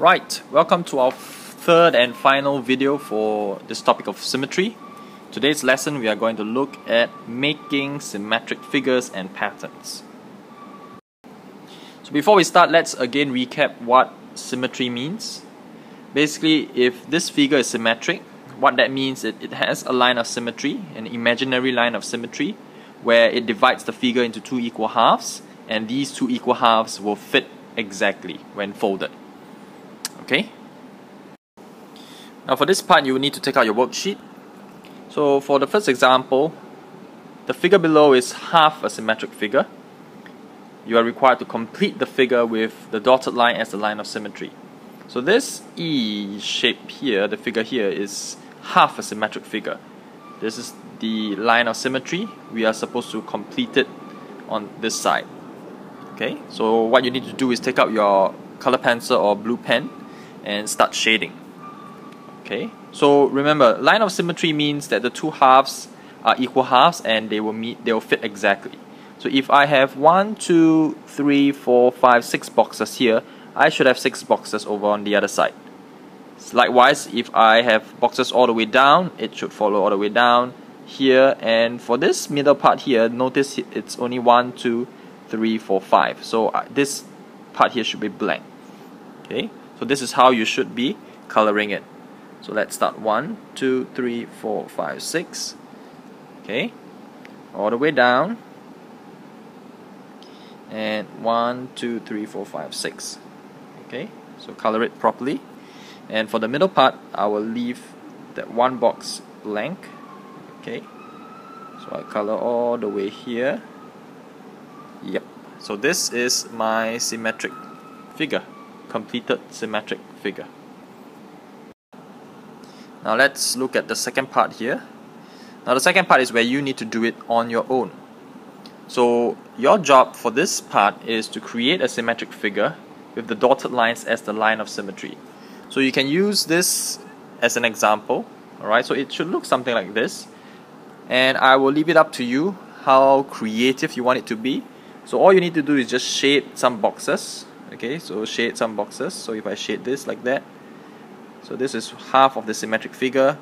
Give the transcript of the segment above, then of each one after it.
Right, welcome to our third and final video for this topic of symmetry. Today's lesson we are going to look at making symmetric figures and patterns. So before we start, let's again recap what symmetry means. Basically, if this figure is symmetric, what that means is it has a line of symmetry, an imaginary line of symmetry, where it divides the figure into two equal halves, and these two equal halves will fit exactly when folded. Okay? Now for this part you will need to take out your worksheet. So for the first example, the figure below is half a symmetric figure. You are required to complete the figure with the dotted line as the line of symmetry. So this E shape here, the figure here, is half a symmetric figure. This is the line of symmetry. We are supposed to complete it on this side. Okay, so what you need to do is take out your color pencil or blue pen and start shading. Okay, so remember, line of symmetry means that the two halves are equal halves and they will meet, they will fit exactly. So if I have one, two, three, four, five, six boxes here, I should have six boxes over on the other side. Likewise, if I have boxes all the way down, it should follow all the way down here. And for this middle part here, notice it's only one, two, three, four, five. So uh, this part here should be blank. Okay. So this is how you should be coloring it. So let's start 1, 2, 3, 4, 5, 6. Okay, all the way down. And 1, 2, 3, 4, 5, 6. Okay, so color it properly. And for the middle part, I will leave that one box blank. Okay, so I color all the way here. Yep, so this is my symmetric figure completed symmetric figure. Now let's look at the second part here. Now the second part is where you need to do it on your own. So your job for this part is to create a symmetric figure with the dotted lines as the line of symmetry. So you can use this as an example, alright? So it should look something like this. And I will leave it up to you how creative you want it to be. So all you need to do is just shade some boxes okay so shade some boxes. So if I shade this like that so this is half of the symmetric figure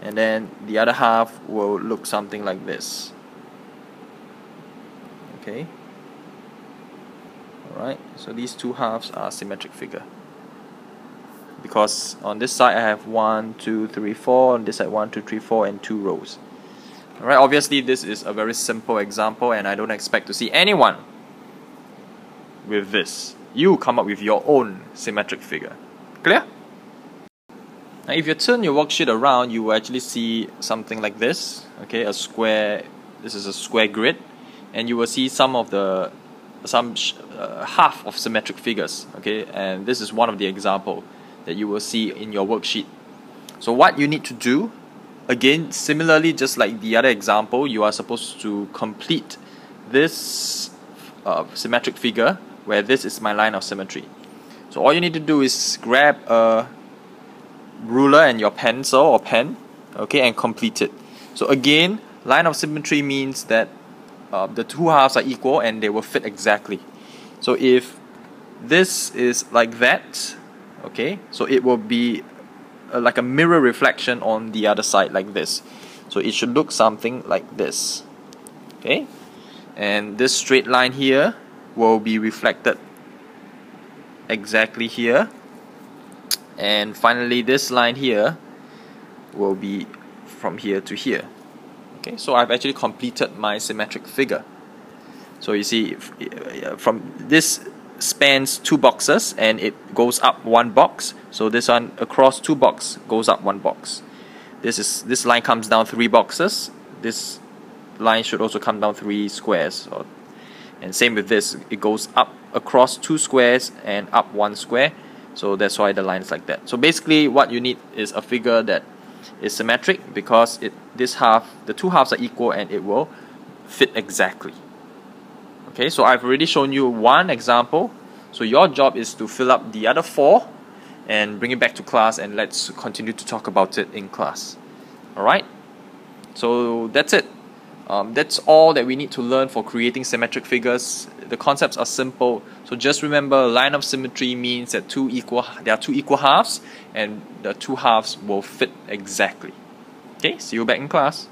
and then the other half will look something like this. Okay. Alright so these two halves are symmetric figure. Because on this side I have one two three four. On this side one two three four and two rows. Alright obviously this is a very simple example and I don't expect to see anyone with this you come up with your own symmetric figure. Clear? Now if you turn your worksheet around, you will actually see something like this. Okay, a square, this is a square grid, and you will see some of the, some uh, half of symmetric figures. Okay, and this is one of the example that you will see in your worksheet. So what you need to do, again, similarly just like the other example, you are supposed to complete this uh, symmetric figure where this is my line of symmetry. So all you need to do is grab a ruler and your pencil or pen, okay, and complete it. So again, line of symmetry means that uh, the two halves are equal and they will fit exactly. So if this is like that, okay, so it will be uh, like a mirror reflection on the other side like this. So it should look something like this, okay, and this straight line here will be reflected exactly here. And finally this line here will be from here to here. Okay so I've actually completed my symmetric figure. So you see from this spans two boxes and it goes up one box. So this one across two box goes up one box. This is this line comes down three boxes. This line should also come down three squares or and same with this it goes up across two squares and up one square. So that's why the line is like that. So basically what you need is a figure that is symmetric because it this half the two halves are equal and it will fit exactly. Okay so I've already shown you one example. So your job is to fill up the other four and bring it back to class and let's continue to talk about it in class. Alright so that's it um, that's all that we need to learn for creating symmetric figures. the concepts are simple. So just remember line of symmetry means that two equal there are two equal halves and the two halves will fit exactly. Okay, see you back in class.